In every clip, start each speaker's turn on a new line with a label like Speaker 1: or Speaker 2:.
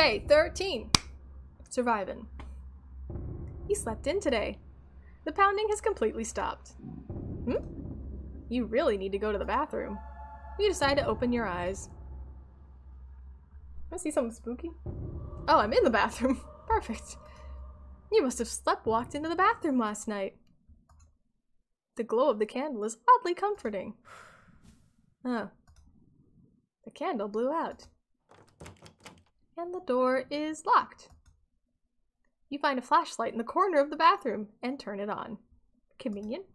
Speaker 1: Day 13. Surviving. You slept in today. The pounding has completely stopped. Hmm? You really need to go to the bathroom. You decide to open your eyes. I see something spooky. Oh, I'm in the bathroom. Perfect. You must have slept walked into the bathroom last night. The glow of the candle is oddly comforting. Oh. The candle blew out. And the door is locked. You find a flashlight in the corner of the bathroom and turn it on. Convenient.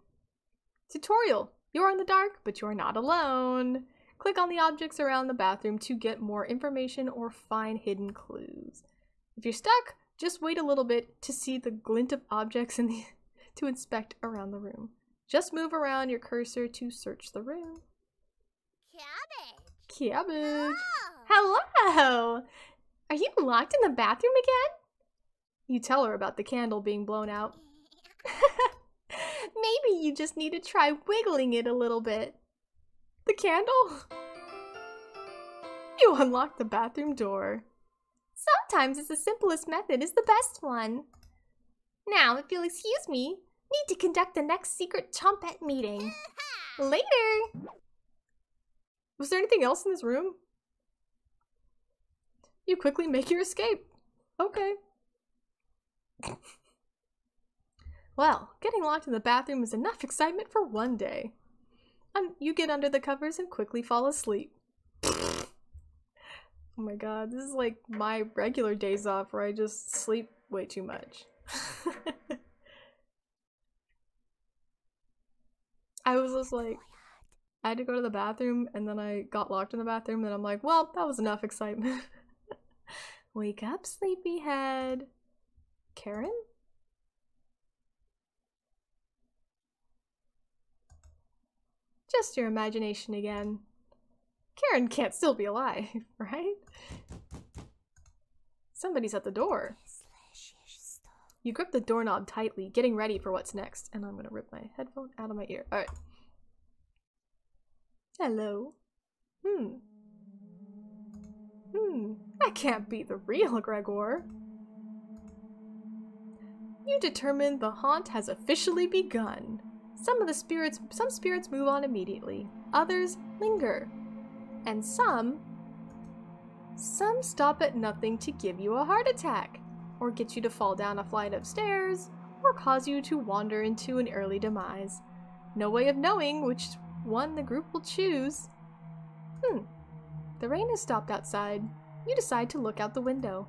Speaker 1: Tutorial. You're in the dark, but you're not alone. Click on the objects around the bathroom to get more information or find hidden clues. If you're stuck, just wait a little bit to see the glint of objects in the to inspect around the room. Just move around your cursor to search the room.
Speaker 2: Cabbage.
Speaker 1: Cabbage.
Speaker 2: Oh.
Speaker 1: Hello! Are you locked in the bathroom again? You tell her about the candle being blown out. Maybe you just need to try wiggling it a little bit. The candle? You unlock the bathroom door. Sometimes it's the simplest method is the best one. Now, if you'll excuse me, need to conduct the next secret trumpet meeting. Later! Was there anything else in this room? You quickly make your escape. Okay. well, getting locked in the bathroom is enough excitement for one day. Um, you get under the covers and quickly fall asleep. oh my god, this is like my regular days off where I just sleep way too much. I was just like, I had to go to the bathroom and then I got locked in the bathroom and I'm like, well, that was enough excitement. Wake up, sleepyhead. Karen? Just your imagination again. Karen can't still be alive, right? Somebody's at the door. You grip the doorknob tightly, getting ready for what's next. And I'm gonna rip my headphone out of my ear. Alright. Hello. Hmm. Hmm. That can't be the real Gregor. You determine the haunt has officially begun. Some of the spirits some spirits move on immediately. Others linger. And some some stop at nothing to give you a heart attack, or get you to fall down a flight of stairs, or cause you to wander into an early demise. No way of knowing which one the group will choose. Hmm. The rain has stopped outside. You decide to look out the window.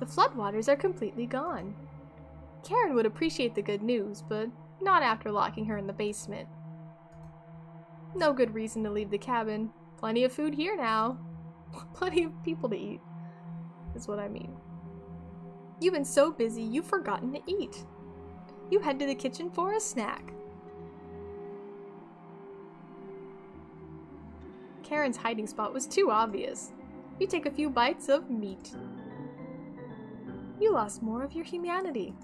Speaker 1: the floodwaters are completely gone. Karen would appreciate the good news, but not after locking her in the basement. No good reason to leave the cabin. Plenty of food here now. Plenty of people to eat, is what I mean. You've been so busy, you've forgotten to eat. You head to the kitchen for a snack. Karen's hiding spot was too obvious. You take a few bites of meat. You lost more of your humanity.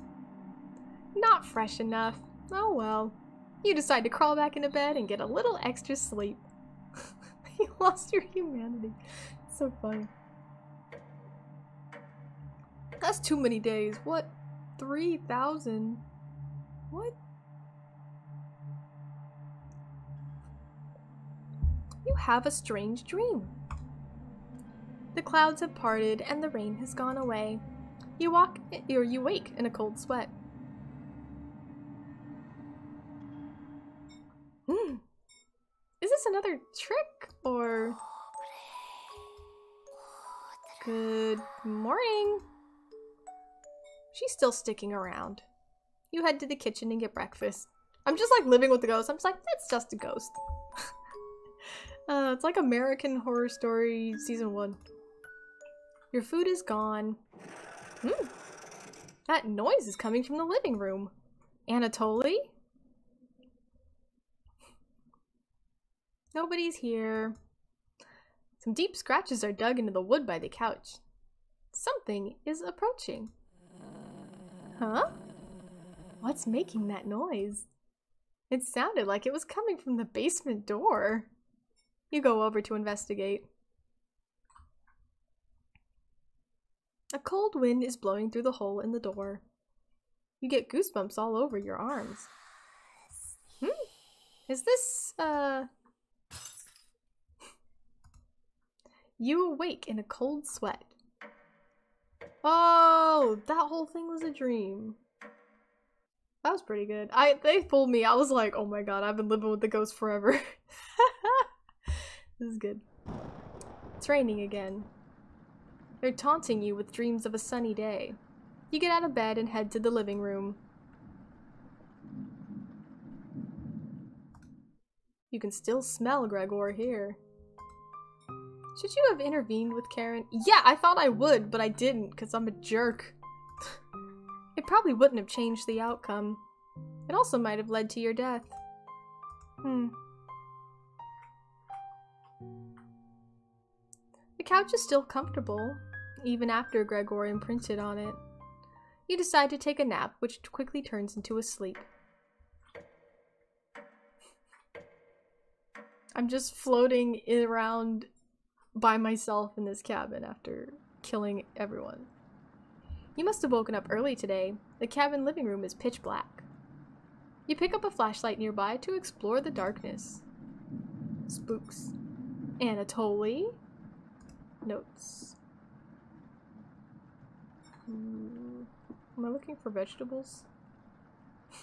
Speaker 1: Not fresh enough. Oh well. You decide to crawl back into bed and get a little extra sleep. you lost your humanity. So funny. That's too many days. What? 3,000? What? You have a strange dream. The clouds have parted and the rain has gone away. You walk or you wake in a cold sweat. Hmm. Is this another trick or Good morning. She's still sticking around. You head to the kitchen and get breakfast. I'm just like living with the ghost. I'm just like, it's just a ghost. uh, it's like American Horror Story Season 1. Your food is gone. Hmm. That noise is coming from the living room. Anatoly? Nobody's here. Some deep scratches are dug into the wood by the couch. Something is approaching. Huh? What's making that noise? It sounded like it was coming from the basement door. You go over to investigate. A cold wind is blowing through the hole in the door. You get goosebumps all over your arms. Hmm? Is this, uh... You awake in a cold sweat. Oh, that whole thing was a dream. That was pretty good. I They fooled me. I was like, oh my god, I've been living with the ghost forever. this is good. It's raining again. They're taunting you with dreams of a sunny day. You get out of bed and head to the living room. You can still smell Gregor here. Should you have intervened with Karen? Yeah, I thought I would, but I didn't because I'm a jerk. it probably wouldn't have changed the outcome. It also might have led to your death. Hmm. Couch is still comfortable, even after Gregor imprinted on it. You decide to take a nap, which quickly turns into a sleep. I'm just floating around by myself in this cabin after killing everyone. You must have woken up early today. The cabin living room is pitch black. You pick up a flashlight nearby to explore the darkness. Spooks. Anatoly. Notes. Hmm. Am I looking for vegetables?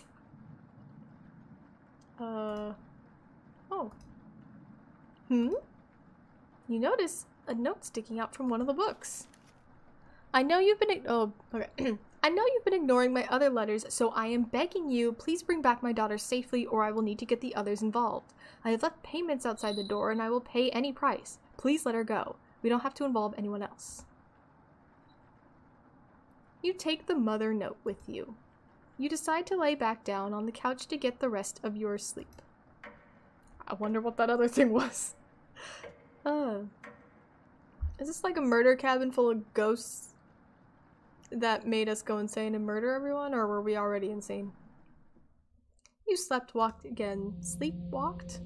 Speaker 1: uh. Oh. Hmm? You notice a note sticking out from one of the books. I know you've been oh okay. I know you've been ignoring my other letters, so I am begging you, please bring back my daughter safely or I will need to get the others involved. I have left payments outside the door and I will pay any price. Please let her go. We don't have to involve anyone else. You take the mother note with you. You decide to lay back down on the couch to get the rest of your sleep. I wonder what that other thing was. Uh, is this like a murder cabin full of ghosts that made us go insane and murder everyone, or were we already insane? You slept walked again. Sleepwalked?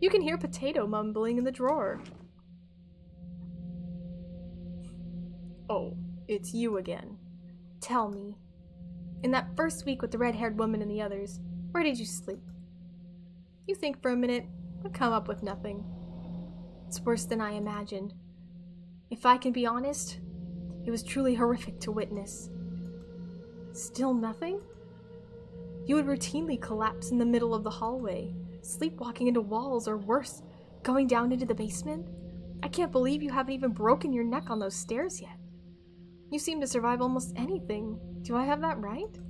Speaker 1: You can hear potato mumbling in the drawer. Oh, it's you again. Tell me. In that first week with the red-haired woman and the others, where did you sleep? You think for a minute, but come up with nothing. It's worse than I imagined. If I can be honest, it was truly horrific to witness. Still nothing? You would routinely collapse in the middle of the hallway, sleepwalking into walls, or worse, going down into the basement? I can't believe you haven't even broken your neck on those stairs yet. You seem to survive almost anything. Do I have that right?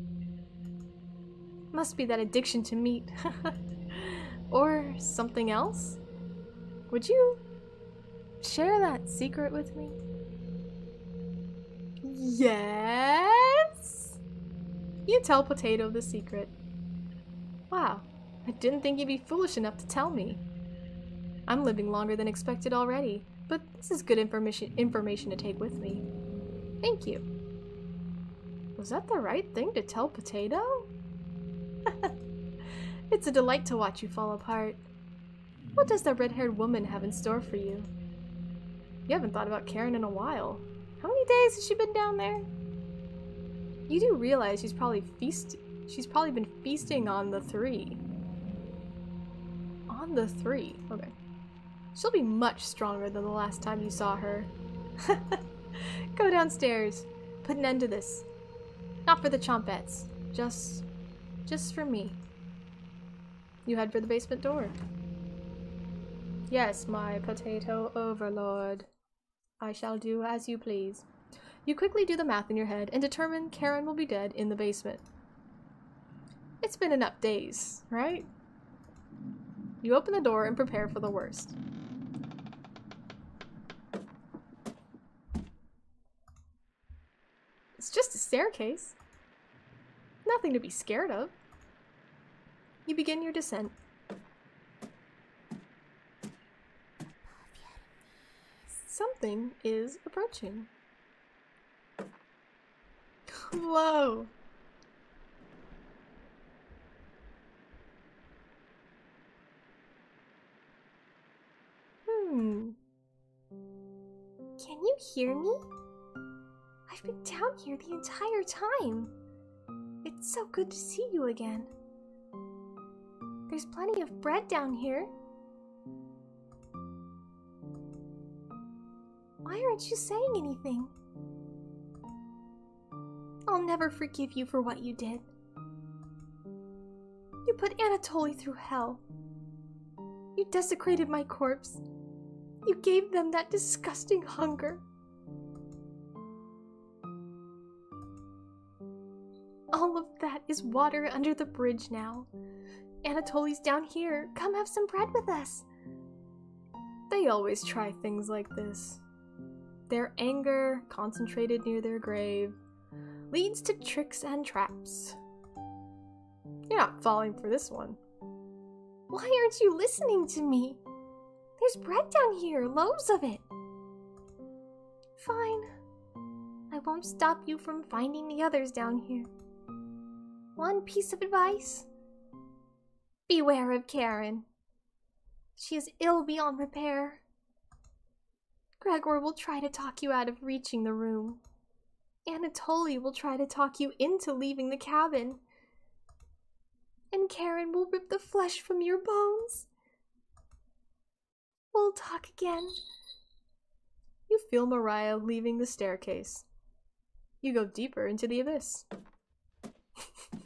Speaker 1: Must be that addiction to meat. or something else? Would you share that secret with me? Yes? You tell Potato the secret. Wow, I didn't think you'd be foolish enough to tell me. I'm living longer than expected already, but this is good information information to take with me. Thank you. Was that the right thing to tell Potato? it's a delight to watch you fall apart. What does that red-haired woman have in store for you? You haven't thought about Karen in a while. How many days has she been down there? You do realize she's probably feast she's probably been feasting on the three. On the three. Okay. She'll be much stronger than the last time you saw her. Go downstairs. Put an end to this. Not for the chompettes. Just... just for me. You head for the basement door. Yes, my potato overlord. I shall do as you please. You quickly do the math in your head and determine Karen will be dead in the basement. It's been enough days, right? You open the door and prepare for the worst. staircase. Nothing to be scared of. You begin your descent. Something is approaching. Whoa! Hmm. Can you hear me? I've been down here the entire time. It's so good to see you again. There's plenty of bread down here. Why aren't you saying anything? I'll never forgive you for what you did. You put Anatoly through hell. You desecrated my corpse. You gave them that disgusting hunger. That is water under the bridge now. Anatoly's down here. Come have some bread with us. They always try things like this. Their anger, concentrated near their grave, leads to tricks and traps. You're not falling for this one. Why aren't you listening to me? There's bread down here, loaves of it. Fine. I won't stop you from finding the others down here. One piece of advice beware of Karen. She is ill beyond repair. Gregor will try to talk you out of reaching the room. Anatoly will try to talk you into leaving the cabin. And Karen will rip the flesh from your bones. We'll talk again. You feel Mariah leaving the staircase. You go deeper into the abyss.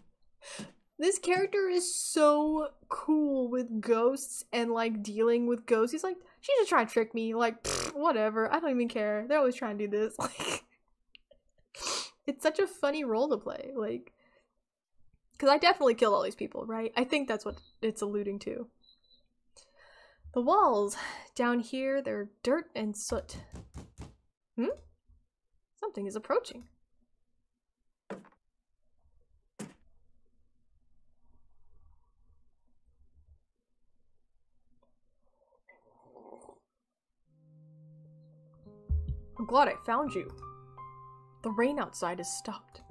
Speaker 1: this character is so cool with ghosts and like dealing with ghosts. He's like, she just trying to trick me. Like, pfft, whatever. I don't even care. They're always trying to do this. Like, it's such a funny role to play. Like, because I definitely killed all these people, right? I think that's what it's alluding to. The walls down here, they're dirt and soot. Hmm? Something is approaching. Glad I found you. The rain outside has stopped.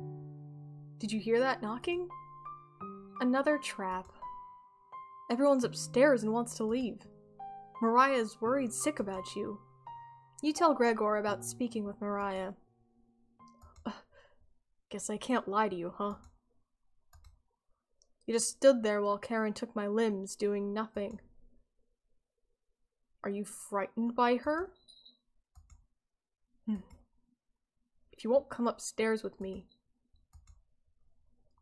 Speaker 1: Did you hear that knocking? Another trap. Everyone's upstairs and wants to leave. Mariah's worried sick about you. You tell Gregor about speaking with Mariah. Uh, guess I can't lie to you, huh? You just stood there while Karen took my limbs, doing nothing. Are you frightened by her? Hmm. If you won't come upstairs with me,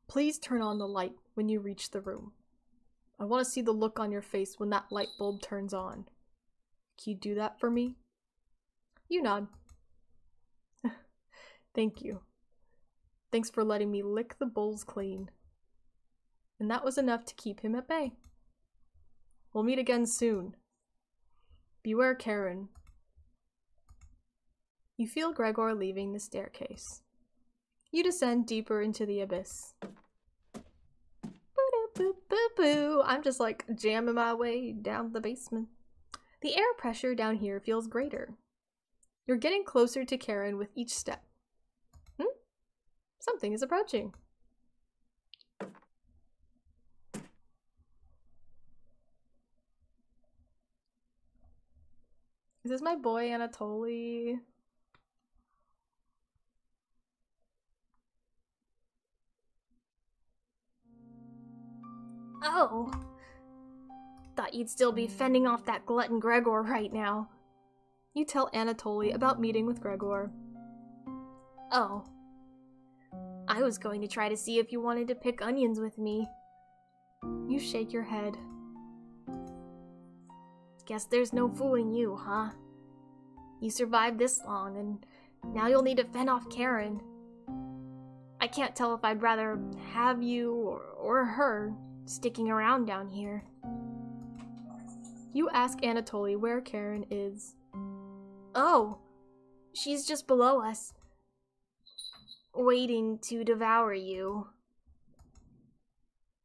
Speaker 1: please turn on the light when you reach the room. I want to see the look on your face when that light bulb turns on. Can you do that for me? You nod. Thank you. Thanks for letting me lick the bowls clean. And that was enough to keep him at bay. We'll meet again soon. Beware Karen. You feel Gregor leaving the staircase. You descend deeper into the abyss. Boo boo boo. I'm just like jamming my way down the basement. The air pressure down here feels greater. You're getting closer to Karen with each step. Hmm? Something is approaching. Is this my boy Anatoly? Oh. Thought you'd still be fending off that glutton Gregor right now. You tell Anatoly about meeting with Gregor. Oh. I was going to try to see if you wanted to pick onions with me. You shake your head. Guess there's no fooling you, huh? You survived this long, and now you'll need to fend off Karen. I can't tell if I'd rather have you or, or her sticking around down here. You ask Anatoly where Karen is. Oh, she's just below us, waiting to devour you.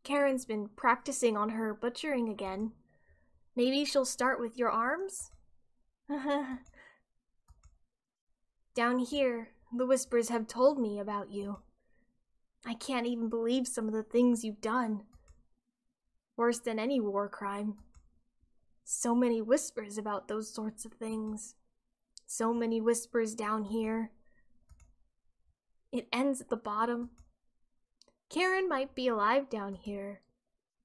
Speaker 1: Karen's been practicing on her butchering again. Maybe she'll start with your arms? Down here, the whispers have told me about you. I can't even believe some of the things you've done. Worse than any war crime. So many whispers about those sorts of things. So many whispers down here. It ends at the bottom. Karen might be alive down here,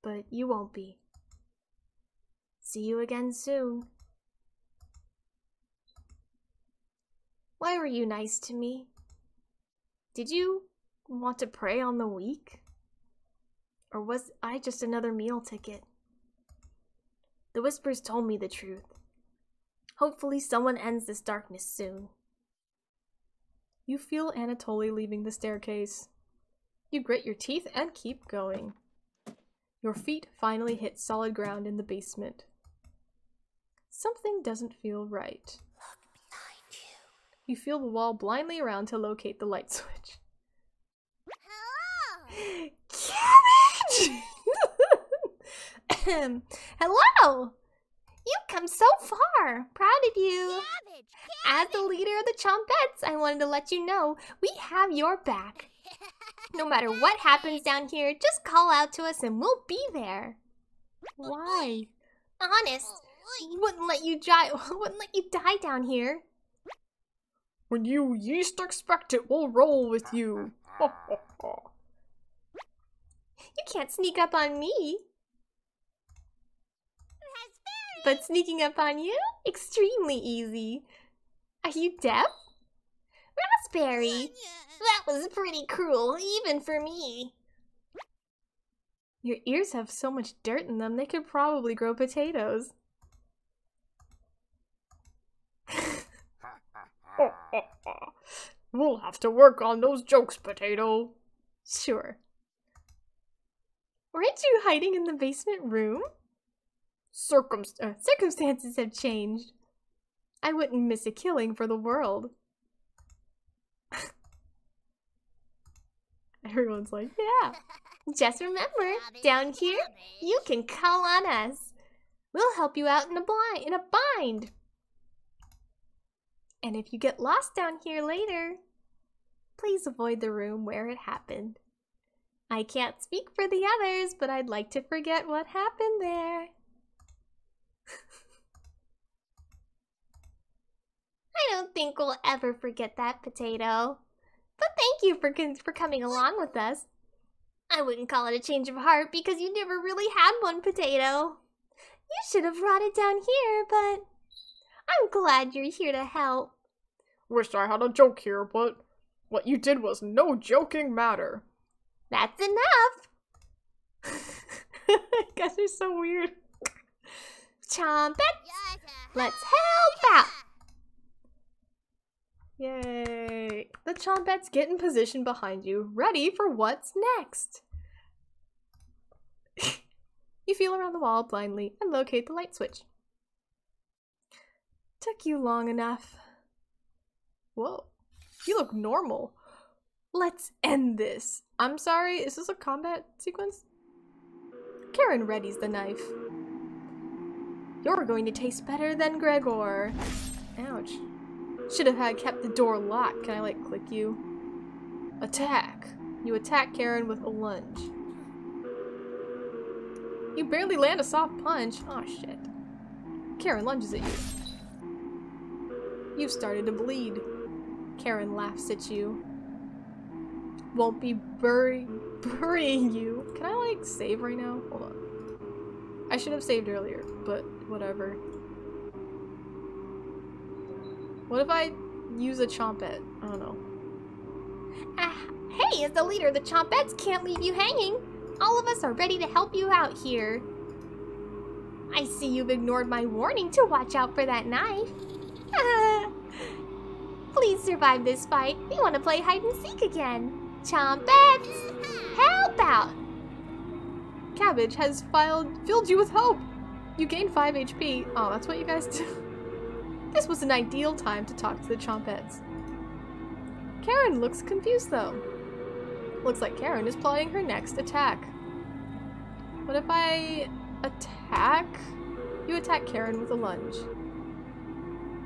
Speaker 1: but you won't be. See you again soon. Why were you nice to me? Did you want to prey on the weak? Or was I just another meal ticket? The whispers told me the truth. Hopefully someone ends this darkness soon. You feel Anatoly leaving the staircase. You grit your teeth and keep going. Your feet finally hit solid ground in the basement. Something doesn't feel right. You. you feel the wall blindly around to locate the light switch. Cabbage! Hello! You've come so far. Proud of you. Cabbage, cabbage. As the leader of the Chompettes, I wanted to let you know we have your back. No matter what happens down here, just call out to us and we'll be there. Why? Honest, wouldn't let you die. Wouldn't let you die down here. When you least expect it, we'll roll with you. You can't sneak up on me. But sneaking up on you? Extremely easy. Are you deaf? Raspberry! That was pretty cruel, even for me. Your ears have so much dirt in them, they could probably grow potatoes. we'll have to work on those jokes, Potato. Sure. Weren't you hiding in the basement room? Circumst uh, circumstances have changed. I wouldn't miss a killing for the world. Everyone's like, yeah. Just remember, down here, you can call on us. We'll help you out in a blind in a bind. And if you get lost down here later, please avoid the room where it happened. I can't speak for the others, but I'd like to forget what happened there. I don't think we'll ever forget that potato. But thank you for, for coming along with us. I wouldn't call it a change of heart because you never really had one potato. You should have brought it down here, but I'm glad you're here to help.
Speaker 2: Wish I had a joke here, but what you did was no joking matter.
Speaker 1: That's enough. Guys are so weird. Chomp it. Let's help out. Yay! The Chompettes get in position behind you, ready for what's next. you feel around the wall blindly and locate the light switch. Took you long enough. Whoa, you look normal. Let's end this. I'm sorry, is this a combat sequence? Karen readies the knife. You're going to taste better than Gregor. Ouch. Should have had kept the door locked. Can I like click you? Attack. You attack Karen with a lunge. You barely land a soft punch. Oh shit. Karen lunges at you. You've started to bleed. Karen laughs at you. Won't be bury burying you. Can I like save right now? Hold on. I should have saved earlier, but whatever. What if I use a chompet? I don't know. Uh, hey, as the leader the chompettes can't leave you hanging. All of us are ready to help you out here. I see you've ignored my warning to watch out for that knife. Please survive this fight. We want to play hide and seek again. Chompettes, help out! Cabbage has filed, filled you with hope. You gain 5 HP. Oh, that's what you guys do. This was an ideal time to talk to the Chompettes. Karen looks confused though. Looks like Karen is plotting her next attack. What if I attack? You attack Karen with a lunge.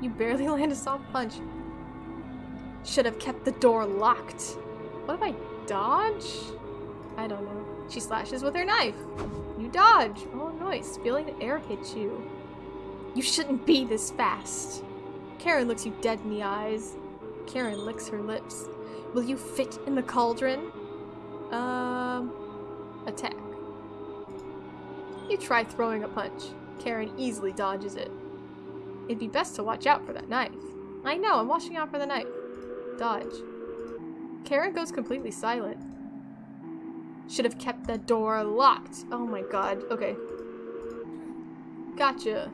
Speaker 1: You barely land a soft punch. Should have kept the door locked. What if I dodge? I don't know. She slashes with her knife. You dodge. Oh, nice. Feeling the air hit you. You shouldn't be this fast. Karen looks you dead in the eyes. Karen licks her lips. Will you fit in the cauldron? Um, attack. You try throwing a punch. Karen easily dodges it. It'd be best to watch out for that knife. I know, I'm watching out for the knife. Dodge. Karen goes completely silent. Should have kept that door locked. Oh my god. Okay. Gotcha.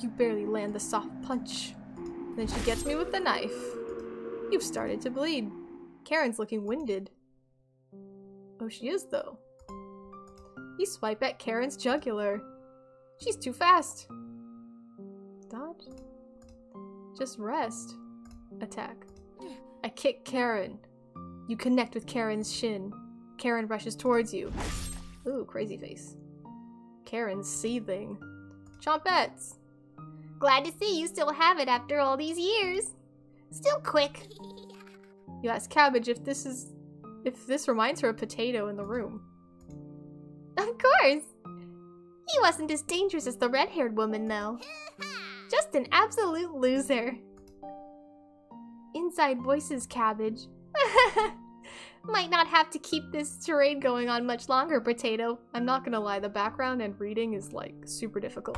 Speaker 1: You barely land the soft punch. Then she gets me with the knife. You've started to bleed. Karen's looking winded. Oh, she is, though. You swipe at Karen's jugular. She's too fast. Dodge? Just rest. Attack. I kick Karen. You connect with Karen's shin. Karen rushes towards you. Ooh, crazy face. Karen's seething. Chompettes!
Speaker 3: Glad to see you still have it after all these years. Still quick.
Speaker 1: You ask Cabbage if this is... if this reminds her of Potato in the room.
Speaker 3: Of course. He wasn't as dangerous as the red-haired woman, though. Just an absolute loser.
Speaker 1: Inside voices, Cabbage.
Speaker 3: Might not have to keep this charade going on much longer, Potato.
Speaker 1: I'm not gonna lie, the background and reading is like super difficult.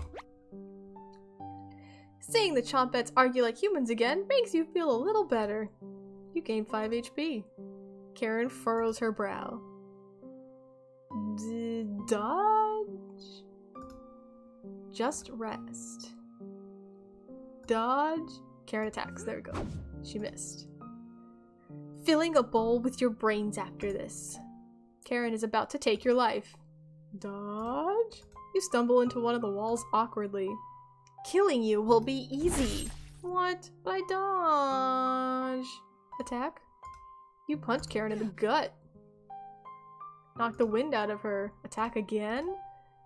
Speaker 1: Seeing the Chompettes argue like humans again makes you feel a little better. You gain 5 HP. Karen furrows her brow. D dodge? Just rest. Dodge? Karen attacks. There we go. She missed. Filling a bowl with your brains after this. Karen is about to take your life. Dodge? You stumble into one of the walls awkwardly. Killing you will be easy. What? But I dodge. Attack? You punch Karen in the gut. Knock the wind out of her. Attack again?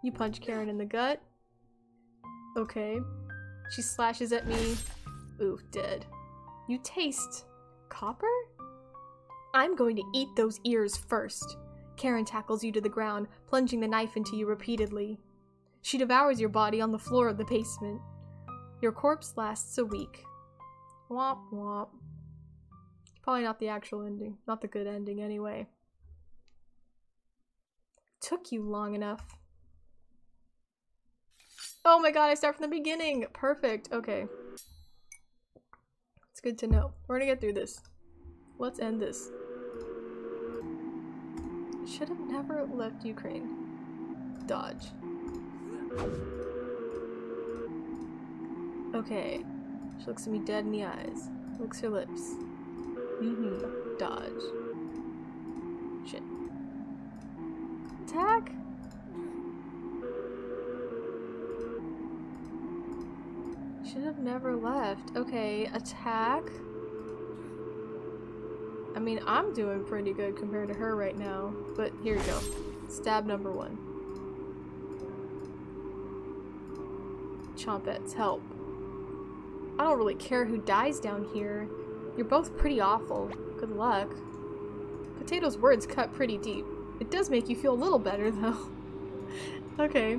Speaker 1: You punch Karen in the gut. Okay. She slashes at me. Ooh, dead. You taste copper? I'm going to eat those ears first. Karen tackles you to the ground, plunging the knife into you repeatedly. She devours your body on the floor of the basement. Your corpse lasts a week. Womp womp. Probably not the actual ending. Not the good ending, anyway. Took you long enough. Oh my god, I start from the beginning! Perfect, okay. It's good to know. We're gonna get through this. Let's end this. Should have never left Ukraine. Dodge. Okay. She looks at me dead in the eyes. Licks her lips. Mm-hmm. Dodge. Shit. Attack? Never left. Okay, attack. I mean, I'm doing pretty good compared to her right now, but here you go. Stab number one. Chompettes, help. I don't really care who dies down here. You're both pretty awful. Good luck. Potato's words cut pretty deep. It does make you feel a little better, though. okay.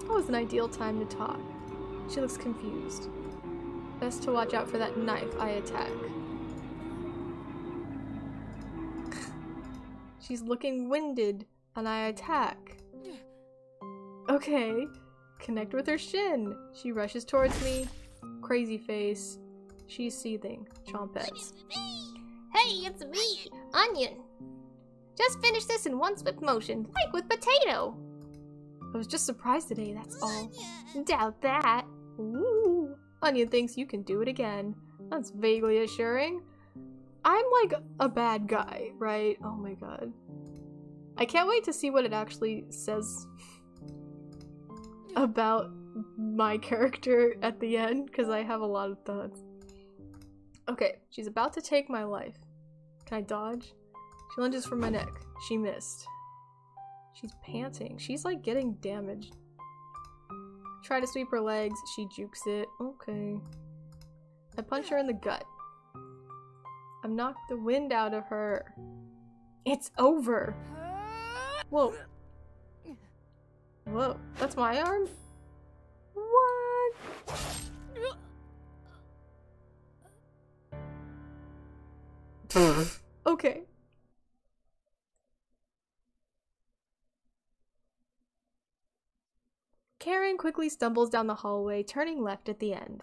Speaker 1: That was an ideal time to talk. She looks confused. Best to watch out for that knife I attack. She's looking winded, and I attack. Okay. Connect with her shin. She rushes towards me. Crazy face. She's seething. Chompettes.
Speaker 3: Hey, it's me, Onion. Just finished this in one swift motion, like with Potato.
Speaker 1: I was just surprised today, that's all.
Speaker 3: Doubt that.
Speaker 1: Ooh. Onion thinks you can do it again. That's vaguely assuring. I'm like a bad guy, right? Oh my god. I can't wait to see what it actually says about my character at the end because I have a lot of thoughts. Okay, she's about to take my life. Can I dodge? She lunges for my neck. She missed. She's panting. She's like getting damaged. Try to sweep her legs. She jukes it. Okay. I punch her in the gut. I've knocked the wind out of her. It's over. Whoa. Whoa. That's my arm? What? okay. Karen quickly stumbles down the hallway, turning left at the end.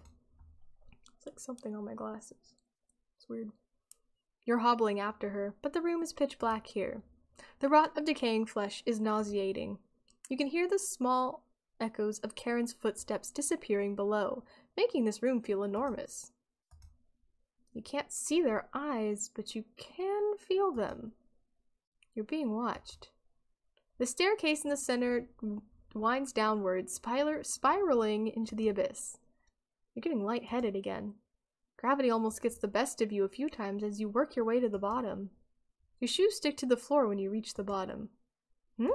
Speaker 1: It's like something on my glasses. It's weird. You're hobbling after her, but the room is pitch black here. The rot of decaying flesh is nauseating. You can hear the small echoes of Karen's footsteps disappearing below, making this room feel enormous. You can't see their eyes, but you can feel them. You're being watched. The staircase in the center winds downward, spir spiraling into the abyss. You're getting lightheaded again. Gravity almost gets the best of you a few times as you work your way to the bottom. Your shoes stick to the floor when you reach the bottom. Hmm?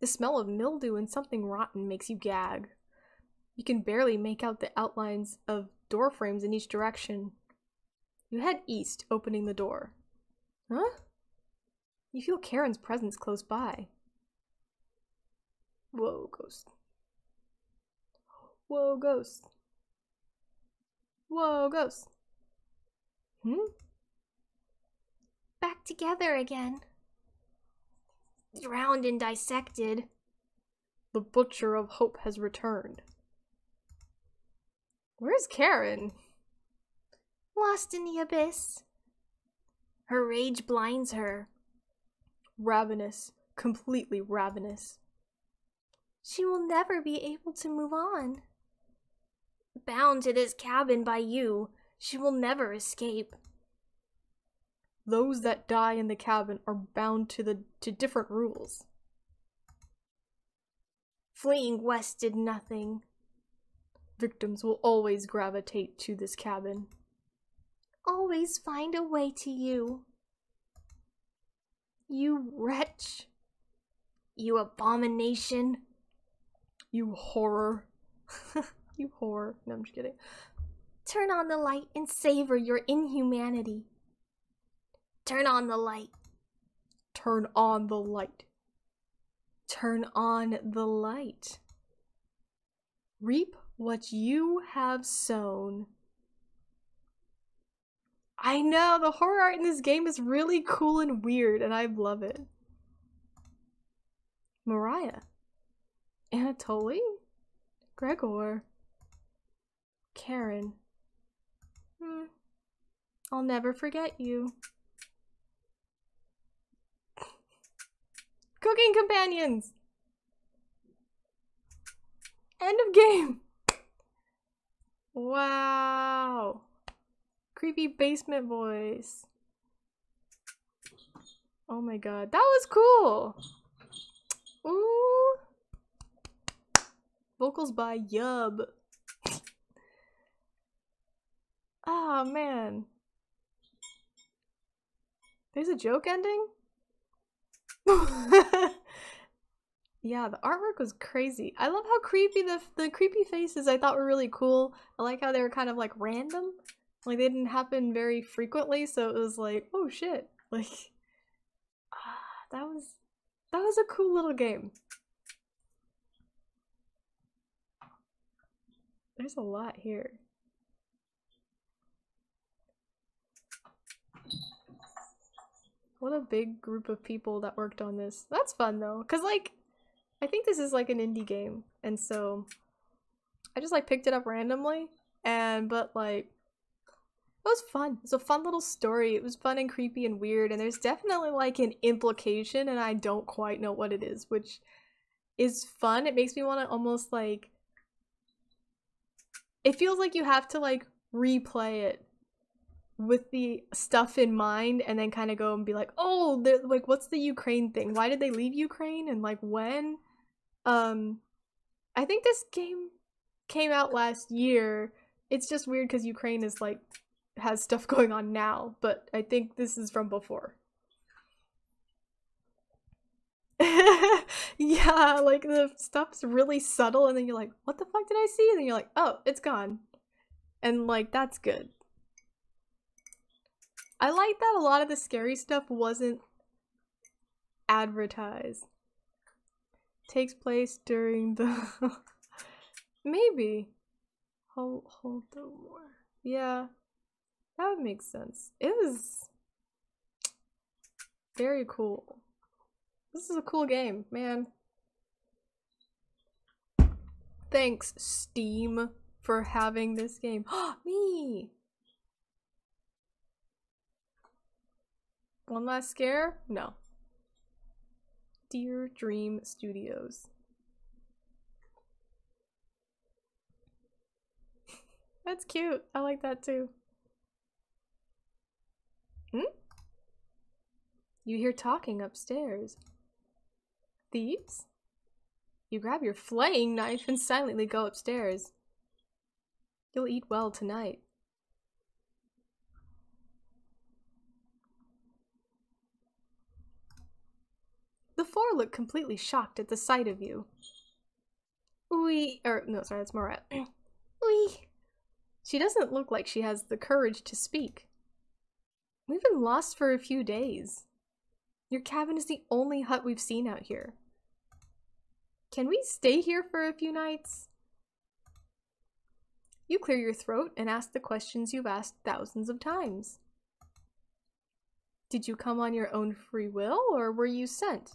Speaker 1: The smell of mildew and something rotten makes you gag. You can barely make out the outlines of door frames in each direction. You head east, opening the door. Huh? You feel Karen's presence close by. Whoa, ghost. Whoa, ghost. Whoa, ghost. Hmm?
Speaker 3: Back together again. Drowned and dissected.
Speaker 1: The Butcher of Hope has returned. Where's Karen?
Speaker 3: Lost in the abyss. Her rage blinds her.
Speaker 1: Ravenous. Completely ravenous.
Speaker 3: She will never be able to move on. Bound to this cabin by you, she will never escape.
Speaker 1: Those that die in the cabin are bound to the to different rules.
Speaker 3: Fleeing west did nothing.
Speaker 1: Victims will always gravitate to this cabin.
Speaker 3: Always find a way to you. You wretch. You abomination.
Speaker 1: You horror. you horror. No, I'm just kidding.
Speaker 3: Turn on the light and savor your inhumanity. Turn on the light.
Speaker 1: Turn on the light. Turn on the light. Reap what you have sown. I know, the horror art in this game is really cool and weird, and I love it. Mariah. Anatoly? Gregor. Karen. Hmm. I'll never forget you. Cooking companions! End of game! Wow. Creepy basement voice. Oh my god. That was cool! Ooh. Vocals by Yub. oh man. There's a joke ending? yeah, the artwork was crazy. I love how creepy the the creepy faces I thought were really cool. I like how they were kind of like random. Like they didn't happen very frequently, so it was like, oh shit. Like ah, that was that was a cool little game. There's a lot here. What a big group of people that worked on this. That's fun though, cause like, I think this is like an indie game, and so I just like picked it up randomly, and but like, it was fun. It's a fun little story. It was fun and creepy and weird, and there's definitely like an implication, and I don't quite know what it is, which is fun. It makes me want to almost like. It feels like you have to like replay it with the stuff in mind and then kind of go and be like oh like what's the ukraine thing? Why did they leave ukraine and like when? Um i think this game came out last year. It's just weird because ukraine is like has stuff going on now but i think this is from before yeah like the stuff's really subtle and then you're like what the fuck did i see and then you're like oh it's gone and like that's good I like that a lot of the scary stuff wasn't advertised. Takes place during the maybe hold Holodomor yeah That would make sense. It was very cool. This is a cool game, man. Thanks, Steam, for having this game. Me! One last scare? No. Dear Dream Studios. That's cute. I like that too. Hmm? You hear talking upstairs. Thieves? You grab your flaying knife and silently go upstairs. You'll eat well tonight. The four look completely shocked at the sight of you. We, or no, sorry, that's Morat. we. She doesn't look like she has the courage to speak. We've been lost for a few days. Your cabin is the only hut we've seen out here. Can we stay here for a few nights? You clear your throat and ask the questions you've asked thousands of times. Did you come on your own free will, or were you sent?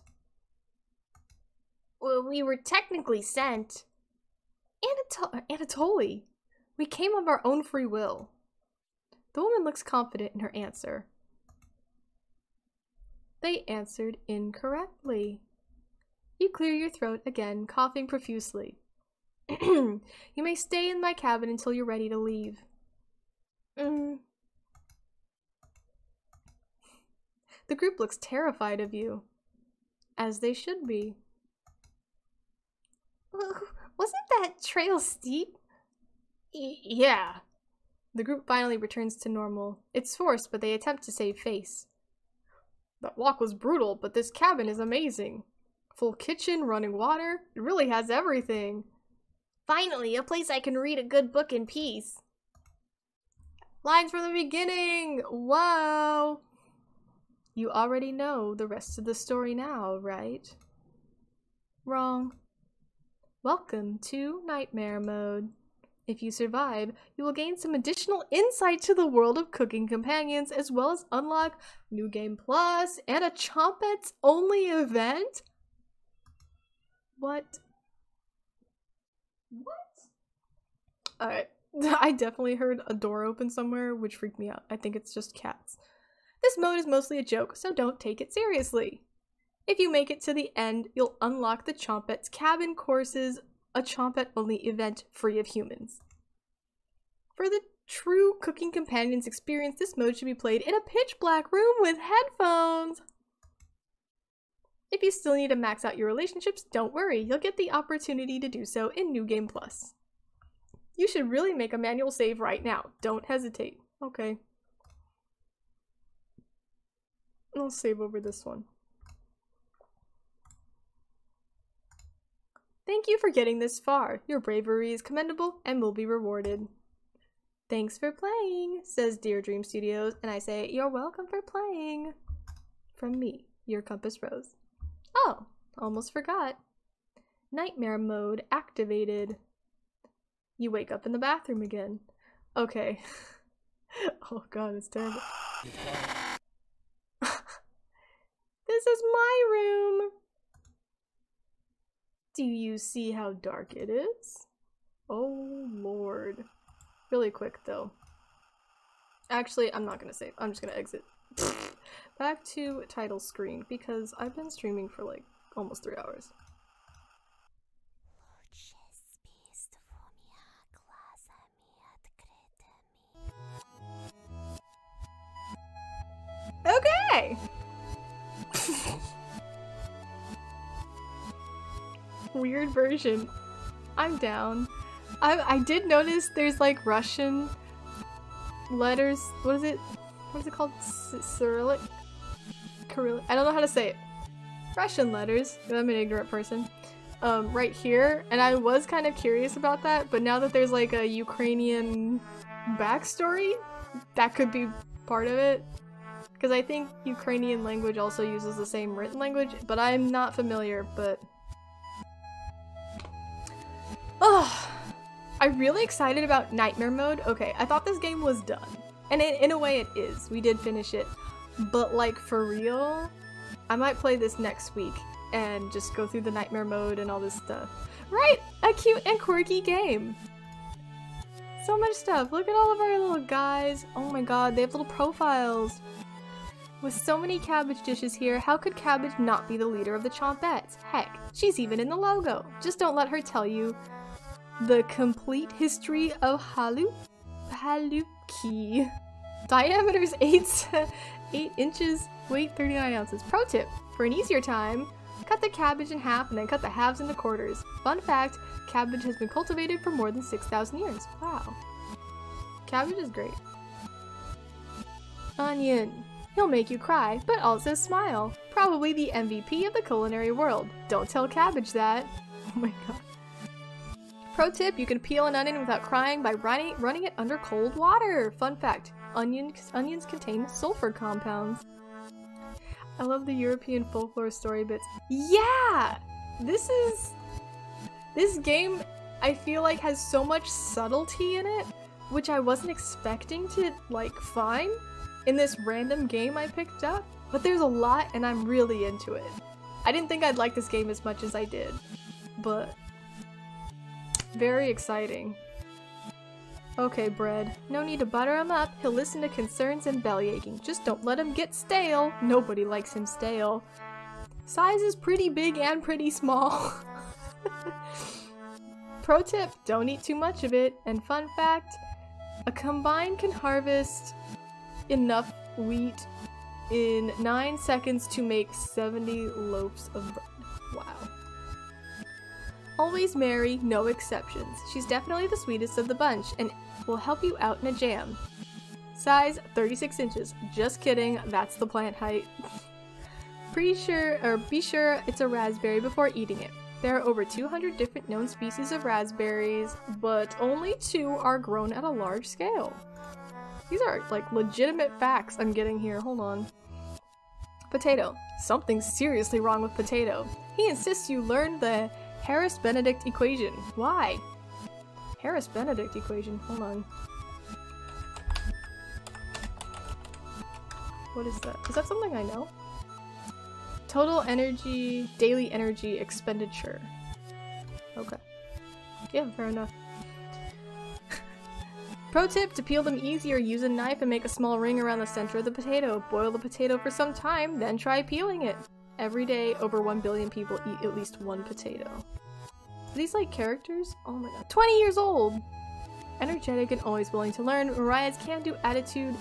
Speaker 3: Well, we were technically sent.
Speaker 1: Anatol Anatoly, we came of our own free will. The woman looks confident in her answer. They answered incorrectly. You clear your throat again, coughing profusely. you may stay in my cabin until you're ready to leave. Mm. The group looks terrified of you. As they should be.
Speaker 3: Wasn't that trail steep?
Speaker 1: Y yeah. The group finally returns to normal. It's forced, but they attempt to save face. That walk was brutal, but this cabin is amazing. Full kitchen, running water. It really has everything.
Speaker 3: Finally, a place I can read a good book in peace.
Speaker 1: Lines from the beginning! Wow! You already know the rest of the story now, right? Wrong. Welcome to Nightmare Mode. If you survive, you will gain some additional insight to the world of cooking companions, as well as unlock New Game Plus and a Chompettes only event? What? What? Alright. I definitely heard a door open somewhere, which freaked me out. I think it's just cats. This mode is mostly a joke, so don't take it seriously. If you make it to the end, you'll unlock the Chompette's Cabin Courses, a Chompette only event free of humans. For the true Cooking Companions experience, this mode should be played in a pitch black room with headphones. If you still need to max out your relationships, don't worry, you'll get the opportunity to do so in New Game Plus. You should really make a manual save right now. Don't hesitate. Okay. I'll save over this one. Thank you for getting this far. Your bravery is commendable and will be rewarded. Thanks for playing, says Dear Dream Studios, and I say, You're welcome for playing. From me, your Compass Rose. Oh, almost forgot. Nightmare mode activated. You wake up in the bathroom again. Okay. oh god, it's terrible. this is my room! Do you see how dark it is? Oh lord. Really quick though. Actually, I'm not gonna save. I'm just gonna exit. Back to title screen because I've been streaming for like almost three hours. Okay! Weird version. I'm down. I, I did notice there's like Russian letters. What is it? What is it called? Cyrillic? Cyrillic? I don't know how to say it. Russian letters. I'm an ignorant person. Um, right here, and I was kind of curious about that, but now that there's like a Ukrainian backstory, that could be part of it. Because I think Ukrainian language also uses the same written language, but I'm not familiar, but... I'm really excited about Nightmare Mode. Okay, I thought this game was done. And in, in a way it is. We did finish it. But like for real, I might play this next week and just go through the nightmare mode and all this stuff. Right? A cute and quirky game. So much stuff. Look at all of our little guys. Oh my god, they have little profiles. With so many cabbage dishes here, how could Cabbage not be the leader of the Chompettes? Heck, she's even in the logo. Just don't let her tell you the complete history of Halu Haluki. Diameter is 8, 8 inches, weight 39 ounces. Pro tip, for an easier time, cut the cabbage in half and then cut the halves into quarters. Fun fact, cabbage has been cultivated for more than 6,000 years. Wow. Cabbage is great. Onion. He'll make you cry, but also smile. Probably the MVP of the culinary world. Don't tell Cabbage that. Oh my god. Pro tip, you can peel an onion without crying by running, running it under cold water. Fun fact, onion, onions contain sulfur compounds. I love the European folklore story bits. Yeah! This is... This game, I feel like, has so much subtlety in it, which I wasn't expecting to, like, find in this random game I picked up, but there's a lot and I'm really into it. I didn't think I'd like this game as much as I did, but very exciting. Okay, Bread. No need to butter him up. He'll listen to concerns and belly aching. Just don't let him get stale. Nobody likes him stale. Size is pretty big and pretty small. Pro tip, don't eat too much of it. And fun fact, a combine can harvest enough wheat in 9 seconds to make 70 loaves of bread. Wow. Always Mary, no exceptions. She's definitely the sweetest of the bunch and will help you out in a jam. Size 36 inches. Just kidding, that's the plant height. Pretty sure, or be sure it's a raspberry before eating it. There are over 200 different known species of raspberries, but only two are grown at a large scale. These are like legitimate facts I'm getting here. Hold on. Potato. Something's seriously wrong with Potato. He insists you learn the Harris-Benedict equation. Why? Harris-Benedict equation. Hold on. What is that? Is that something I know? Total energy, daily energy expenditure. Okay. Yeah, fair enough. Pro tip, to peel them easier, use a knife and make a small ring around the center of the potato. Boil the potato for some time, then try peeling it. Every day, over 1 billion people eat at least one potato. Are these like characters? Oh my god. 20 years old! Energetic and always willing to learn, Mariah's can-do attitude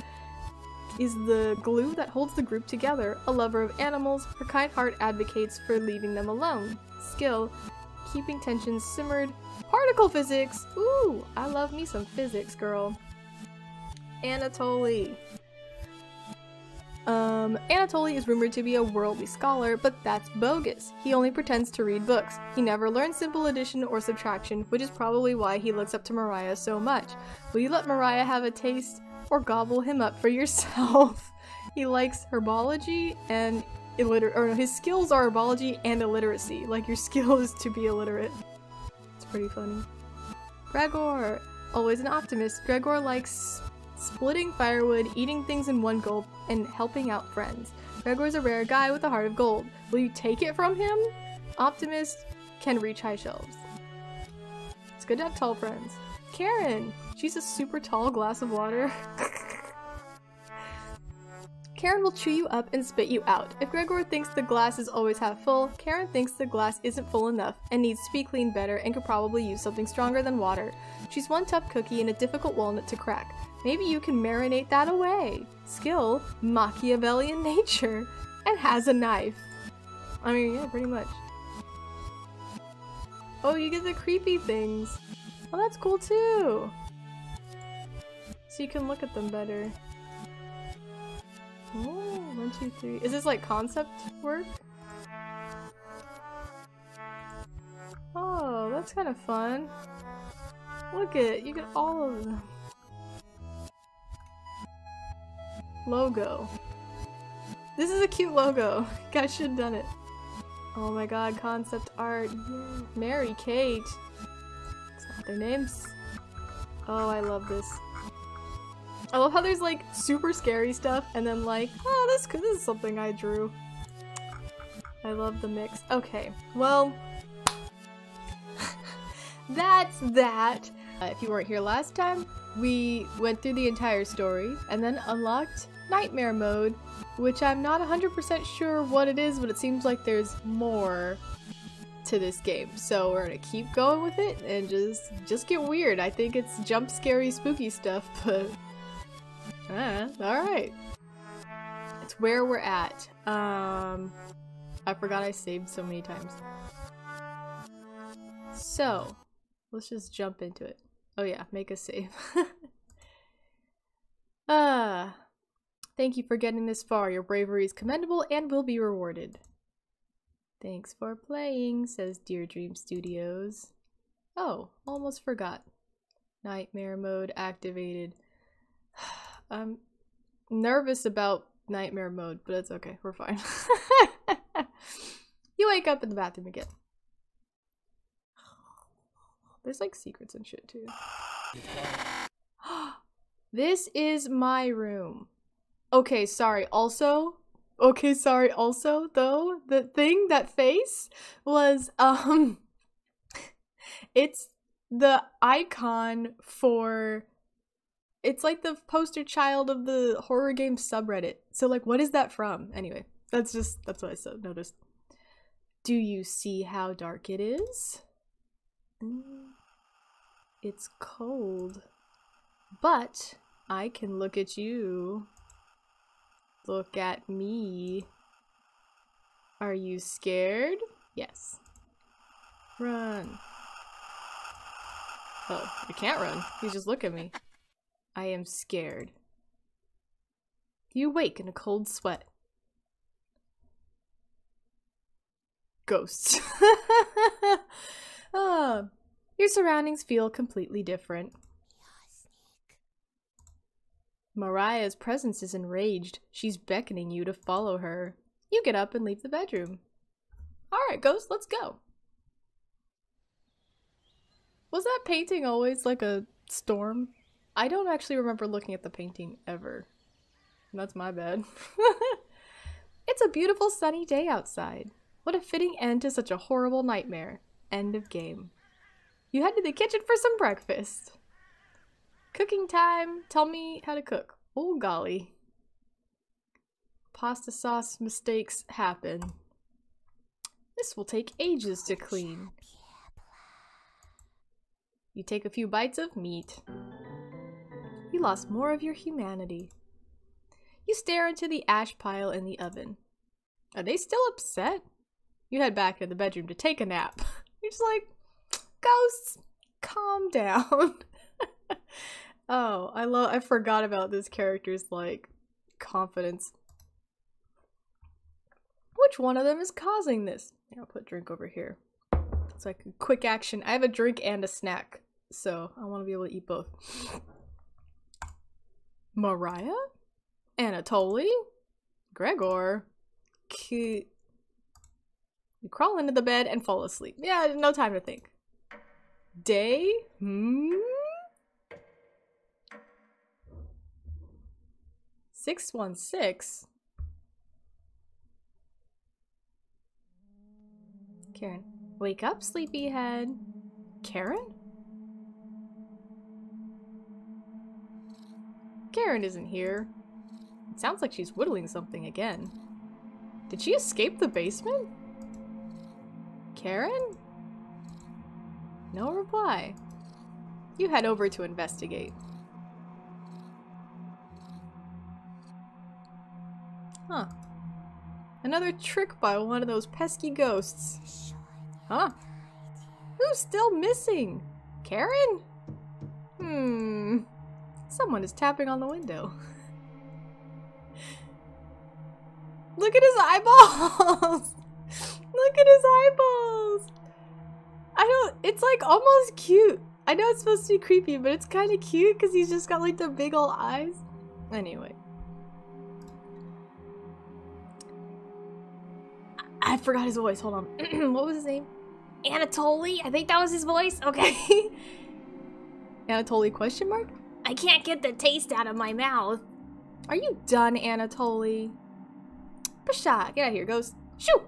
Speaker 1: is the glue that holds the group together. A lover of animals, her kind heart advocates for leaving them alone. Skill, keeping tensions simmered, Particle physics! Ooh, I love me some physics, girl. Anatoly. Um, Anatoly is rumored to be a worldly scholar, but that's bogus. He only pretends to read books. He never learned simple addition or subtraction, which is probably why he looks up to Mariah so much. Will you let Mariah have a taste, or gobble him up for yourself? he likes herbology and illiterate, or his skills are herbology and illiteracy. Like your skill is to be illiterate It's pretty funny. Gregor! Always an optimist, Gregor likes splitting firewood, eating things in one gulp, and helping out friends. Gregor's a rare guy with a heart of gold. Will you take it from him? Optimist can reach high shelves. It's good to have tall friends. Karen! She's a super tall glass of water. Karen will chew you up and spit you out. If Gregor thinks the glass is always half full, Karen thinks the glass isn't full enough and needs to be cleaned better and could probably use something stronger than water. She's one tough cookie and a difficult walnut to crack. Maybe you can marinate that away. Skill, Machiavellian nature, and has a knife. I mean, yeah, pretty much. Oh, you get the creepy things. Oh, that's cool too. So you can look at them better. Oh, one, two, three. Is this like concept work? Oh, that's kind of fun. Look at you get all of them. Logo. This is a cute logo. Guys should have done it. Oh my god, concept art. Mary Kate. It's not their names. Oh, I love this. I love how there's like super scary stuff and then like, oh, this, this is something I drew. I love the mix. Okay, well, that's that. Uh, if you weren't here last time, we went through the entire story and then unlocked Nightmare Mode, which I'm not 100% sure what it is, but it seems like there's more to this game. So we're gonna keep going with it and just just get weird. I think it's jump scary spooky stuff, but uh, alright. It's where we're at. Um I forgot I saved so many times. So let's just jump into it. Oh yeah, make a save. Ah, thank you for getting this far. Your bravery is commendable and will be rewarded. Thanks for playing, says Dear Dream Studios. Oh, almost forgot. Nightmare mode activated. I'm nervous about nightmare mode, but it's okay. We're fine. you wake up in the bathroom again. There's like secrets and shit too. this is my room. Okay, sorry. Also, okay, sorry. Also, though, the thing, that face was, um, it's the icon for, it's like the poster child of the horror game subreddit. So, like, what is that from? Anyway, that's just, that's what I noticed. Do you see how dark it is? Mm. It's cold. But I can look at you. Look at me. Are you scared? Yes. Run. Oh, I can't run. You just look at me. I am scared. You wake in a cold sweat. Ghosts. oh, your surroundings feel completely different. Mariah's presence is enraged. She's beckoning you to follow her. You get up and leave the bedroom. Alright, Ghost, let's go. Was that painting always like a storm? I don't actually remember looking at the painting ever. That's my bad. it's a beautiful sunny day outside. What a fitting end to such a horrible nightmare. End of game. You head to the kitchen for some breakfast. Cooking time. Tell me how to cook. Oh golly. Pasta sauce mistakes happen. This will take ages to clean. You take a few bites of meat. You lost more of your humanity. You stare into the ash pile in the oven. Are they still upset? You head back to the bedroom to take a nap. You're just like, Ghosts, calm down. oh, I love I forgot about this character's like confidence. Which one of them is causing this? I'll put drink over here. It's like a quick action. I have a drink and a snack, so I want to be able to eat both. Mariah? Anatoly? Gregor? Cute. You crawl into the bed and fall asleep. Yeah, no time to think. Day? Hmm? 616? Karen. Wake up, sleepyhead. Karen? Karen isn't here. It sounds like she's whittling something again. Did she escape the basement? Karen? No reply. You head over to investigate. Huh. Another trick by one of those pesky ghosts. Huh? Who's still missing? Karen? Hmm. Someone is tapping on the window. Look at his eyeballs! Look at his eyeballs! I don't, it's like almost cute. I know it's supposed to be creepy, but it's kind of cute because he's just got like the big old eyes. Anyway. I, forgot his voice. Hold on. what was his name? Anatoly? I think that was his voice. Okay. Anatoly question mark? I
Speaker 3: I can't get the taste out of my mouth.
Speaker 1: Are you done, Anatoly? Pshaw, get out of here, ghost. Shoo!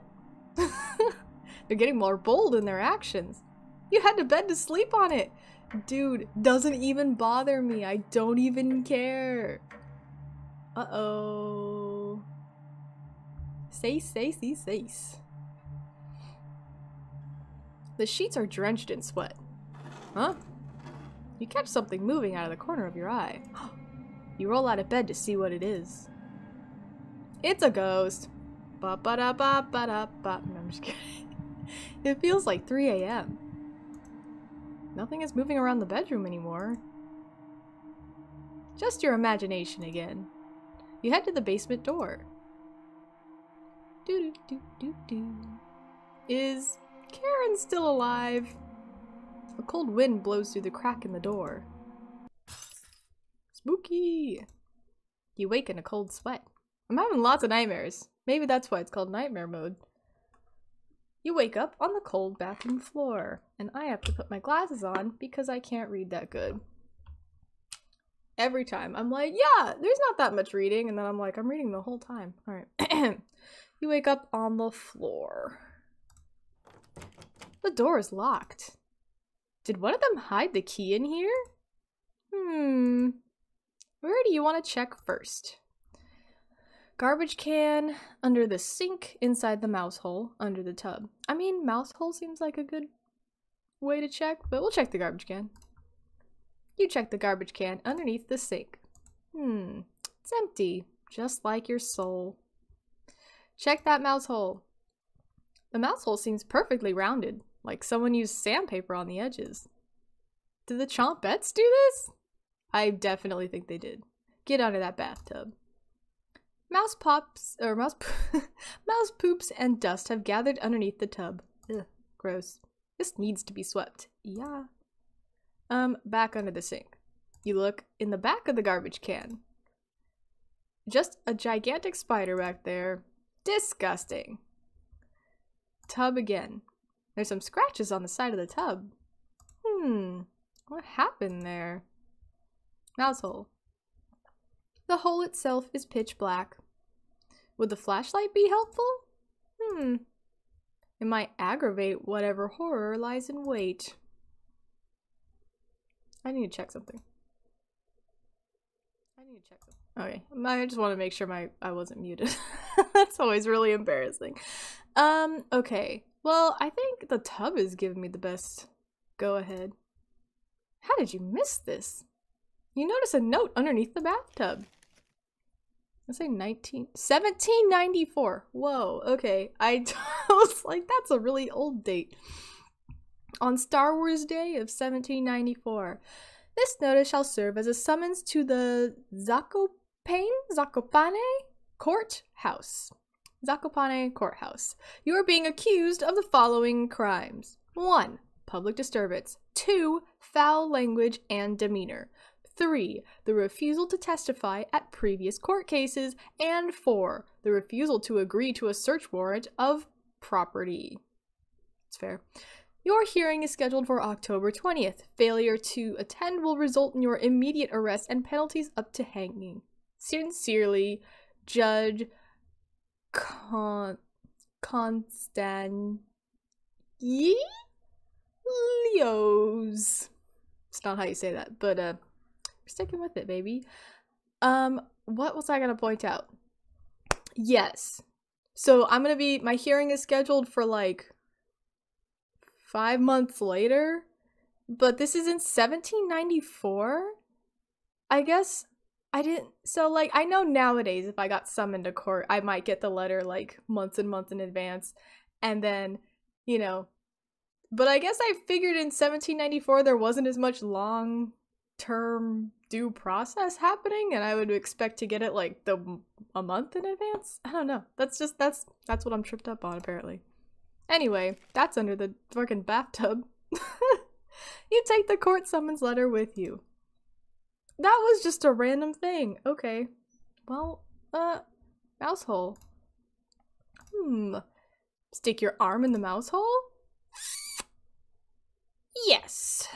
Speaker 1: They're getting more bold in their actions. You had to bed to sleep on it. Dude, doesn't even bother me. I don't even care. Uh-oh. Say, say, say, say. The sheets are drenched in sweat. Huh? You catch something moving out of the corner of your eye. You roll out of bed to see what it is. It's a ghost. Ba ba da ba ba da ba. No, I'm just kidding. It feels like 3 a.m. Nothing is moving around the bedroom anymore. Just your imagination again. You head to the basement door. Do do do do do. Is Karen still alive? A cold wind blows through the crack in the door. Spooky! You wake in a cold sweat. I'm having lots of nightmares. Maybe that's why it's called nightmare mode. You wake up on the cold bathroom floor, and I have to put my glasses on because I can't read that good. Every time I'm like, yeah, there's not that much reading, and then I'm like, I'm reading the whole time. All right. you wake up on the floor. The door is locked. Did one of them hide the key in here? Hmm. Where do you want to check first? Garbage can, under the sink, inside the mouse hole, under the tub. I mean, mouse hole seems like a good way to check, but we'll check the garbage can. You check the garbage can underneath the sink. Hmm, it's empty, just like your soul. Check that mouse hole. The mouse hole seems perfectly rounded, like someone used sandpaper on the edges. Did the chompettes do this? I definitely think they did. Get out of that bathtub. Mouse pops or mouse mouse poops and dust have gathered underneath the tub. Ugh, gross. This needs to be swept. Yeah. Um, back under the sink. You look in the back of the garbage can. Just a gigantic spider back there. Disgusting. Tub again. There's some scratches on the side of the tub. Hmm, what happened there? Mouse hole. The hole itself is pitch black. Would the flashlight be helpful? Hmm. It might aggravate whatever horror lies in wait. I need to check something. I need to check something. Okay, I just want to make sure my I wasn't muted. That's always really embarrassing. Um, okay. Well, I think the tub is giving me the best go ahead. How did you miss this? You notice a note underneath the bathtub. I say 19 1794. Whoa, okay. I was like, that's a really old date. On Star Wars Day of 1794. This notice shall serve as a summons to the Zakopane, Zakopane Courthouse. Zakopane Courthouse. You are being accused of the following crimes 1. Public disturbance. 2. Foul language and demeanor. 3. The refusal to testify at previous court cases. And 4. The refusal to agree to a search warrant of property. It's fair. Your hearing is scheduled for October 20th. Failure to attend will result in your immediate arrest and penalties up to hanging. Sincerely, Judge Con Constant Leos. It's not how you say that, but uh sticking with it, baby. Um, what was I gonna point out? Yes. So I'm gonna be my hearing is scheduled for like five months later, but this is in 1794. I guess I didn't. So, like, I know nowadays if I got summoned to court, I might get the letter like months and months in advance. And then, you know, but I guess I figured in 1794 there wasn't as much long term due process happening and I would expect to get it like the a month in advance. I don't know. That's just that's that's what I'm tripped up on apparently. Anyway, that's under the fucking bathtub. you take the court summons letter with you. That was just a random thing. Okay. Well, uh, mouse hole. Hmm. Stick your arm in the mouse hole? Yes.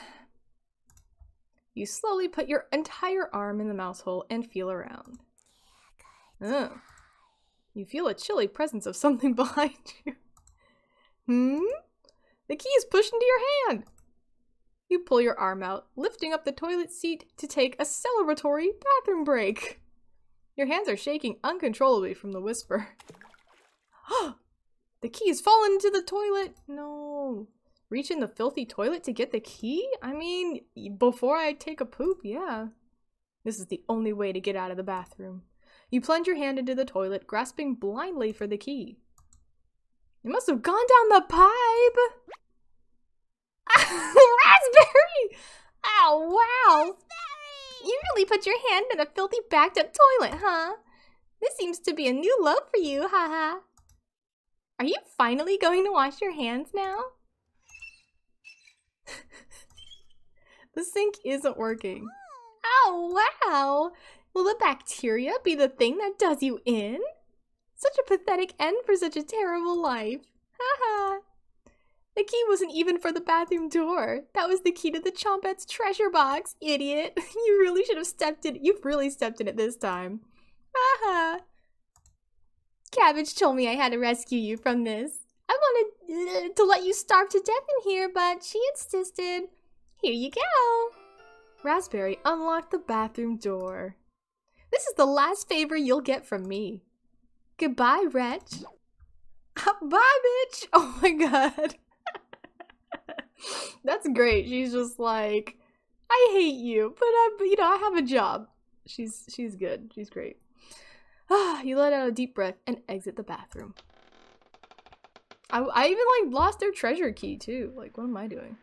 Speaker 1: You slowly put your entire arm in the mouse hole and feel around. Oh. You feel a chilly presence of something behind you. Hmm? The key is pushed into your hand. You pull your arm out, lifting up the toilet seat to take a celebratory bathroom break. Your hands are shaking uncontrollably from the whisper. the key's fallen into the toilet! No. Reach in the filthy toilet to get the key? I mean, before I take a poop, yeah. This is the only way to get out of the bathroom. You plunge your hand into the toilet, grasping blindly for the key. It must have gone down the pipe! Raspberry! Oh, wow! Raspberry! You really put your hand in a filthy backed up toilet, huh? This seems to be a new love for you, haha. Are you finally going to wash your hands now? the sink isn't working. Oh, wow! Will the bacteria be the thing that does you in? Such a pathetic end for such a terrible life. Haha. the key wasn't even for the bathroom door. That was the key to the Chompette's treasure box, idiot. You really should have stepped in. You've really stepped in it this time. Haha. Cabbage told me I had to rescue you from this. I wanted to let you starve to death in here, but she insisted. Here you go. Raspberry unlocked the bathroom door. This is the last favor you'll get from me. Goodbye, wretch. Bye, bitch. Oh my god. That's great. She's just like, I hate you, but I, you know, I have a job. She's she's good. She's great. Ah, you let out a deep breath and exit the bathroom. I, I even like lost their treasure key too. Like, what am I doing?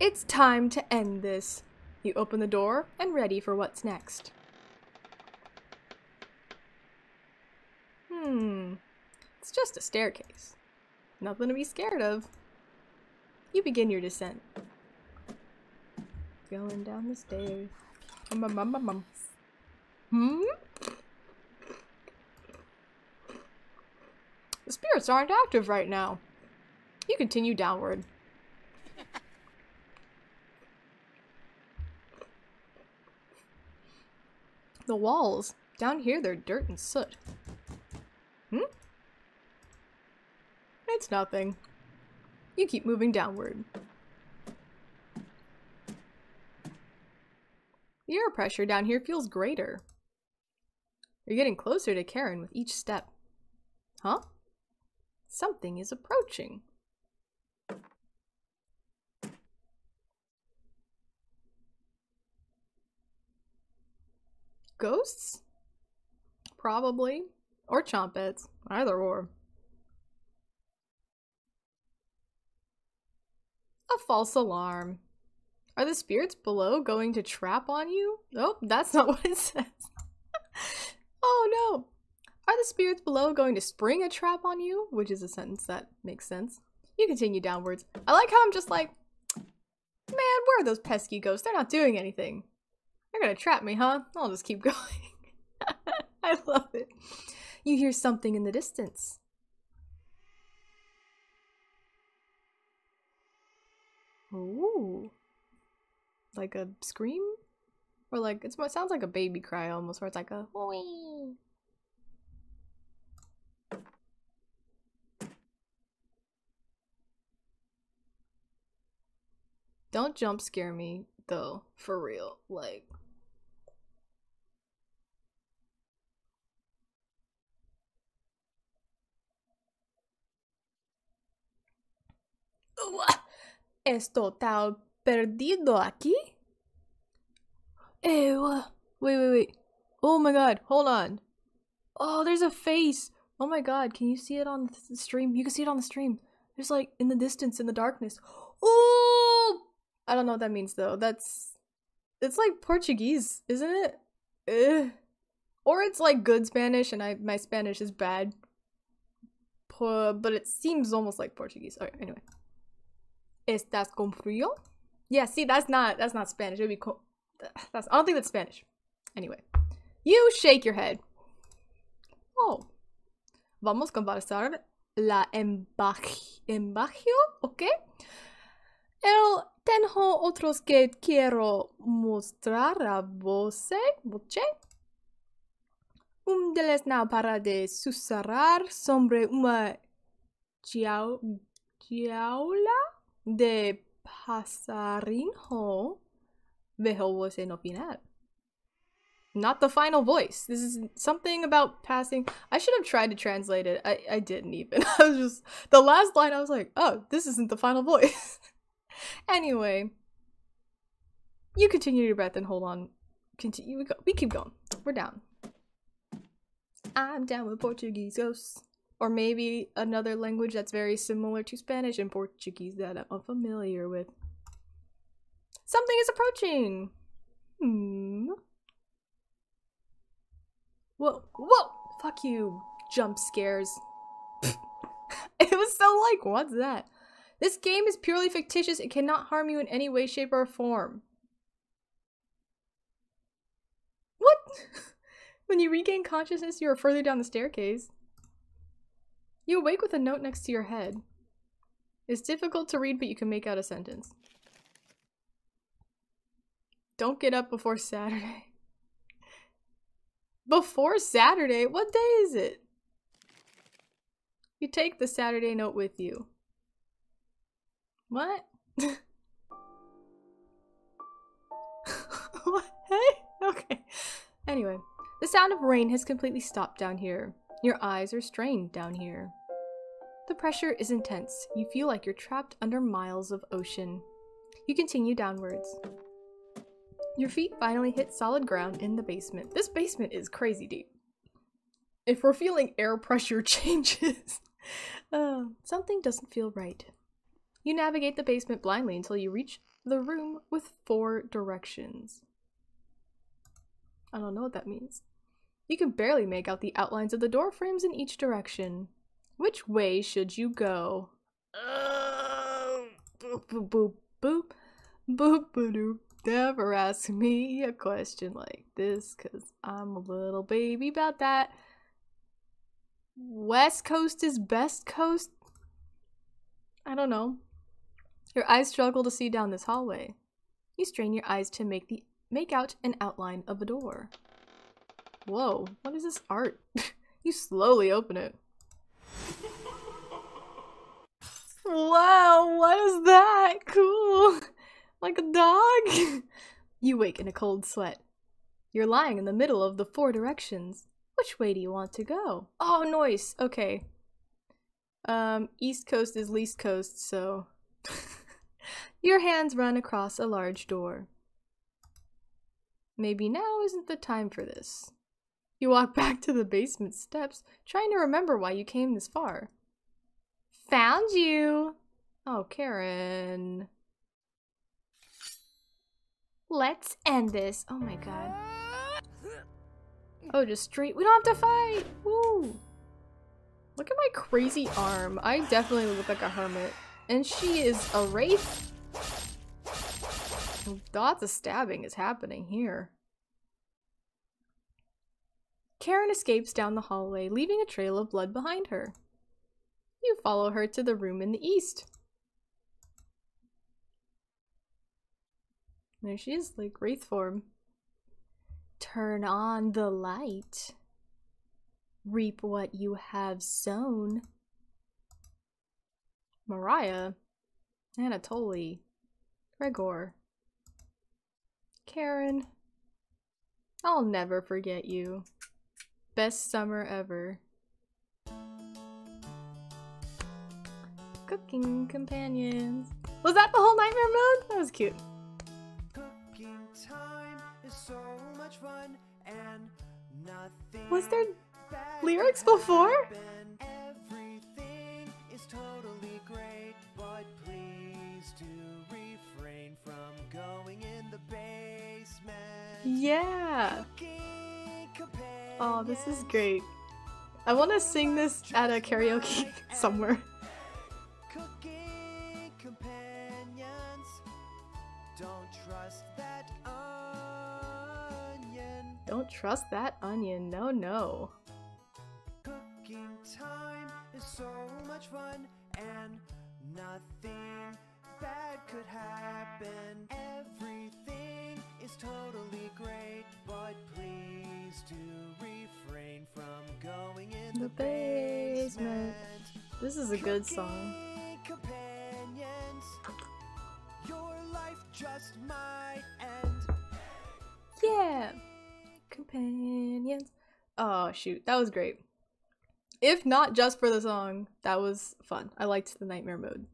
Speaker 1: It's time to end this. You open the door and ready for what's next. Hmm. It's just a staircase. Nothing to be scared of. You begin your descent. Going down the stairs. Um, um, um, um, Hmm? The spirits aren't active right now. You continue downward. The walls. Down here, they're dirt and soot. Hmm? It's nothing. You keep moving downward. The air pressure down here feels greater. You're getting closer to Karen with each step. Huh? Something is approaching. Ghosts? Probably. Or chompettes. Either or. A false alarm. Are the spirits below going to trap on you? Nope, that's not what it says. oh no. Are the spirits below going to spring a trap on you? Which is a sentence that makes sense. You continue downwards. I like how I'm just like, man, where are those pesky ghosts? They're not doing anything. They're gonna trap me, huh? I'll just keep going. I love it. You hear something in the distance. Ooh. Like a scream? Or like, it sounds like a baby cry almost, where it's like a wee. Don't jump scare me, though, for real. Like, ¿Esto está perdido aquí? Ew. Wait, wait, wait. Oh my god, hold on. Oh, there's a face. Oh my god, can you see it on the stream? You can see it on the stream. There's like in the distance, in the darkness. Oh! I don't know what that means though. That's. It's like Portuguese, isn't it? Ugh. Or it's like good Spanish and I my Spanish is bad. But it seems almost like Portuguese. Okay, anyway. ¿Estás con frío? Yeah, see, that's not that's not Spanish. It'd be cool. That's I don't think that's Spanish. Anyway, you shake your head. Oh, vamos a conversar la embagio, ¿ok? El tenho otros que quiero mostrar a vos. Un deleznado para de susurrar sobre una jaula de pasarinho. Veo voce no final. Not the final voice. This is something about passing. I should have tried to translate it. I, I didn't even. I was just, the last line I was like, oh, this isn't the final voice. anyway, you continue your breath and hold on. Continue. We, go, we keep going. We're down. I'm down with Portuguese ghosts. Or maybe another language that's very similar to Spanish and Portuguese that I'm unfamiliar with. Something is approaching. Hmm. Whoa, whoa! Fuck you, jump scares. it was so like, what's that? This game is purely fictitious. It cannot harm you in any way, shape, or form. What? when you regain consciousness, you are further down the staircase. You awake with a note next to your head. It's difficult to read, but you can make out a sentence. Don't get up before Saturday. Before Saturday? What day is it? You take the Saturday note with you. What? what? Hey? Okay. Anyway, the sound of rain has completely stopped down here. Your eyes are strained down here. The pressure is intense. You feel like you're trapped under miles of ocean. You continue downwards. Your feet finally hit solid ground in the basement. This basement is crazy deep. If we're feeling air pressure changes, uh, something doesn't feel right. You navigate the basement blindly until you reach the room with four directions. I don't know what that means. You can barely make out the outlines of the door frames in each direction. Which way should you go? Uh, boop, boop, boop, boop, boop, boop, never ask me a question like this because I'm a little baby about that. West Coast is best coast? I don't know. Your eyes struggle to see down this hallway. You strain your eyes to make the make out an outline of a door. Whoa, what is this art? you slowly open it. wow, what is that? Cool. Like a dog? you wake in a cold sweat. You're lying in the middle of the four directions. Which way do you want to go? Oh, noise. Okay. Um, East Coast is least coast, so... Your hands run across a large door. Maybe now isn't the time for this. You walk back to the basement steps, trying to remember why you came this far. Found you! Oh, Karen. Let's end this. Oh my god. Oh, just straight. We don't have to fight. Woo. Look at my crazy arm. I definitely look like a hermit. And she is a wraith. Lots of stabbing is happening here. Karen escapes down the hallway, leaving a trail of blood behind her. You follow her to the room in the east. There she is, like wraith form. Turn on the light. Reap what you have sown. Mariah. Anatoly. Gregor. Karen. I'll never forget you. Best summer ever. Cooking companions. Was that the whole nightmare mode? That was cute so much fun and nothing Was there lyrics before? Everything Yeah. Oh, this is great. I want to sing this at a karaoke somewhere. Don't trust that onion. No, no. Cooking time is so much fun and nothing
Speaker 4: bad could happen. Everything is totally great, but please do refrain from going in
Speaker 1: The
Speaker 4: the,
Speaker 1: basement.
Speaker 4: basement.
Speaker 1: This is a good song.
Speaker 4: Companions, your life just might end.
Speaker 1: Yeah! Companions. Oh, shoot. That was great. If not just for the song, that was fun. I liked the nightmare mode.